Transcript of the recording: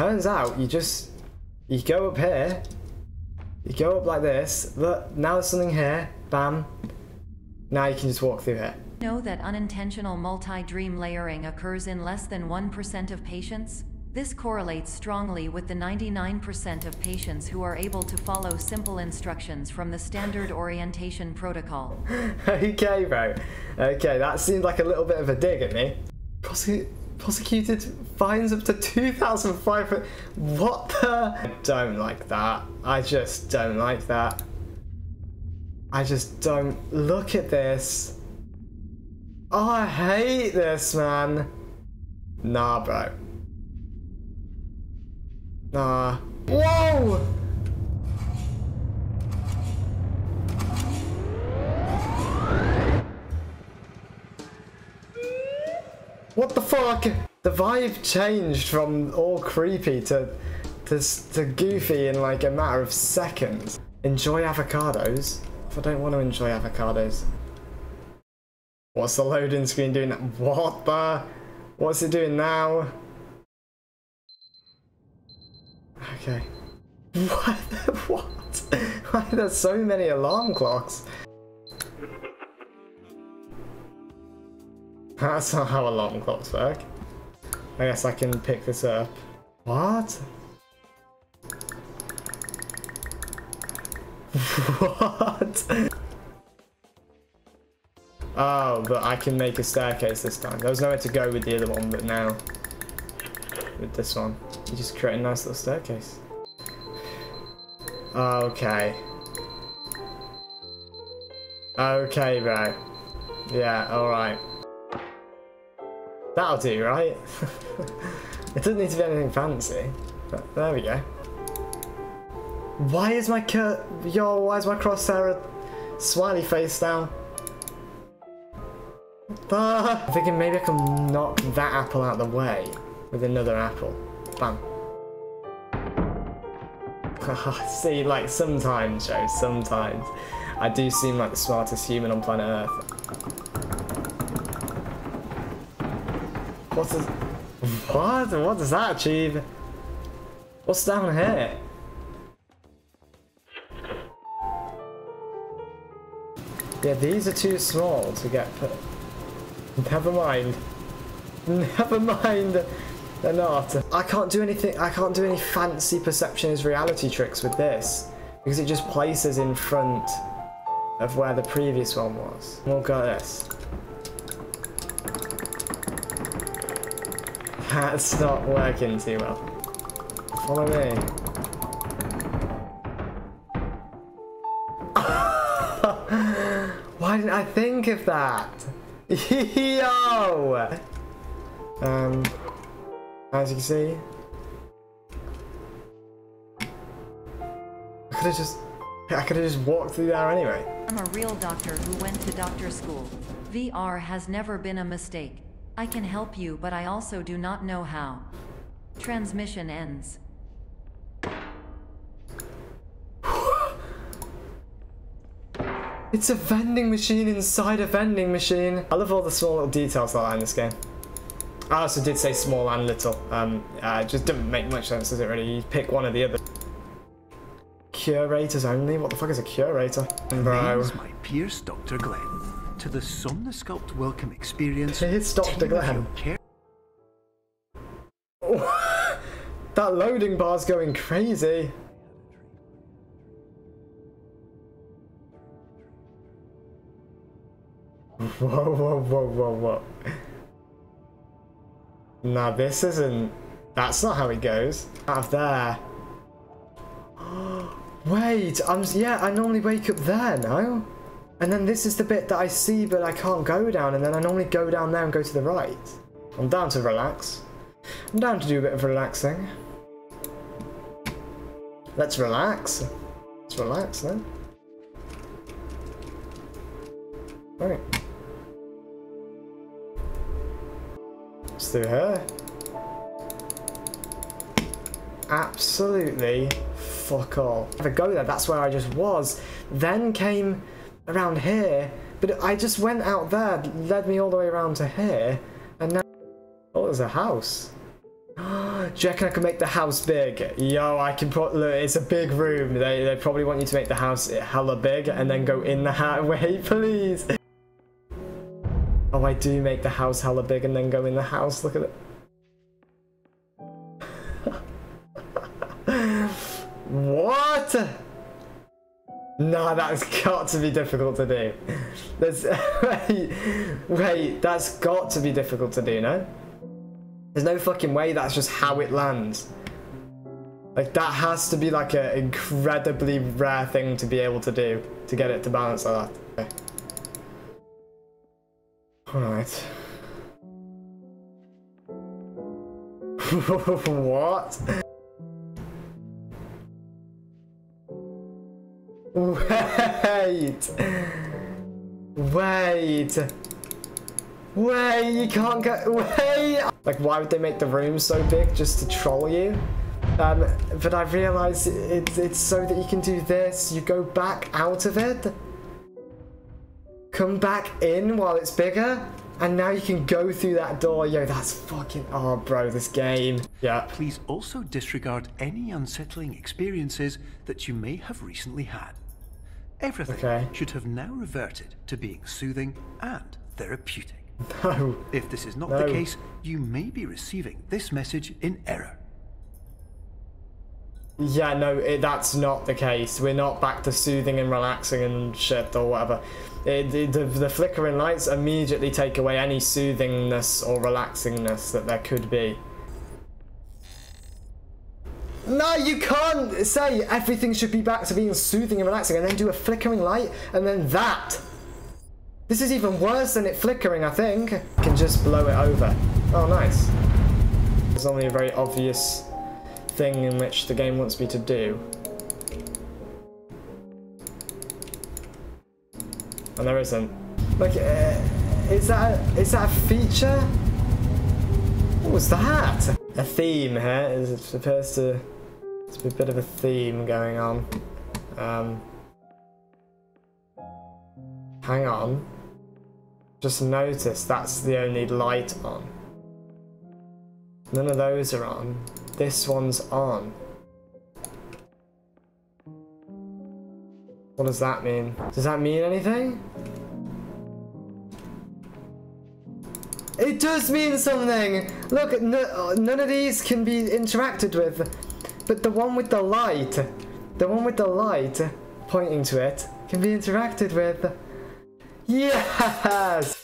Turns out you just, you go up here, you go up like this, look, now there's something here, bam. Now you can just walk through here. Know that unintentional multi-dream layering occurs in less than 1% of patients? This correlates strongly with the 99% of patients who are able to follow simple instructions from the standard orientation protocol. okay, bro. Okay, that seemed like a little bit of a dig at me. Prosecu prosecuted fines up to 2,500. What the? I don't like that. I just don't like that. I just don't. Look at this. Oh, I hate this, man. Nah, bro. Nah. Whoa! What the vibe changed from all creepy to, to, to goofy in like a matter of seconds. Enjoy avocados? I don't want to enjoy avocados. What's the loading screen doing? What the? What's it doing now? Okay. What? what? Why are there so many alarm clocks? That's not how alarm clocks work. I guess I can pick this up. What? what? Oh, but I can make a staircase this time. There was nowhere to go with the other one, but now with this one, you just create a nice little staircase. Okay. Okay, bro. Yeah, alright. That'll do, right? it doesn't need to be anything fancy. But there we go. Why is my cur- Yo, why is my crosshair a smiley face now? Ah, I'm thinking maybe I can knock that apple out of the way with another apple. Bam. See, like sometimes, Joe, sometimes I do seem like the smartest human on planet Earth. What does what? What does that achieve? What's down here? Yeah, these are too small to get put. Never mind. Never mind. They're not. I can't do anything. I can't do any fancy perception reality tricks with this because it just places in front of where the previous one was. We'll go this. That's not working too well. Follow me. Why didn't I think of that? Yo! Um, as you can see, I could have just, I could have just walked through there anyway. I'm a real doctor who went to doctor school. VR has never been a mistake. I can help you, but I also do not know how. Transmission ends. It's a vending machine inside a vending machine. I love all the small little details like that in this game. I also did say small and little. Um, uh, it just didn't make much sense, does it really? You pick one or the other. Curators only? What the fuck is a curator? Bro. Name's my Pierce Dr. Glenn. To the SomnaSculpt Welcome Experience. It's Dr. team Glenn. care- that loading bar's going crazy. Whoa, whoa, whoa, whoa, whoa. Nah, this isn't... That's not how it goes. Out of there. Wait, I'm... Yeah, I normally wake up there, no? And then this is the bit that I see, but I can't go down, and then I normally go down there and go to the right. I'm down to relax. I'm down to do a bit of relaxing. Let's relax. Let's relax then. Right. It's through here. Absolutely fuck all. If I go there, that's where I just was. Then came around here, but I just went out there, led me all the way around to here, and now... Oh, there's a house. you reckon I can make the house big? Yo, I can pro- look, it's a big room. They, they probably want you to make the house hella big and then go in the house. Wait, please. Oh, I do make the house hella big and then go in the house. Look at it. what? Nah, that's got to be difficult to do. There's wait, wait, that's got to be difficult to do, no? There's no fucking way that's just how it lands. Like that has to be like an incredibly rare thing to be able to do to get it to balance like that. Okay. Alright. what? Wait! Wait! Wait, you can't go- wait! Like, why would they make the room so big? Just to troll you? Um, but I realised it, it's so that you can do this. You go back out of it. Come back in while it's bigger. And now you can go through that door. Yo, that's fucking... Oh, bro, this game. Yeah. Please also disregard any unsettling experiences that you may have recently had. Everything Okay. should have now reverted to being soothing and therapeutic. No. If this is not No. the case, you may be receiving this message in error. Yeah, no, it, that's not the case. We're not back to soothing and relaxing and shit or whatever. It, it- the, the flickering lights immediately take away any soothingness or relaxingness that there could be. No, you can't say everything should be back to being soothing and relaxing and then do a flickering light and then that. This is even worse than it flickering, I think. Can just blow it over. Oh, nice. There's only a very obvious thing in which the game wants me to do. And there isn't. Like, uh, is that a, is that a feature? What was that? A theme here. It appears to, to be a bit of a theme going on. Um, hang on. Just notice that's the only light on. None of those are on. This one's on. What does that mean? Does that mean anything? It does mean something! Look, none of these can be interacted with. But the one with the light, the one with the light pointing to it, can be interacted with. Yes!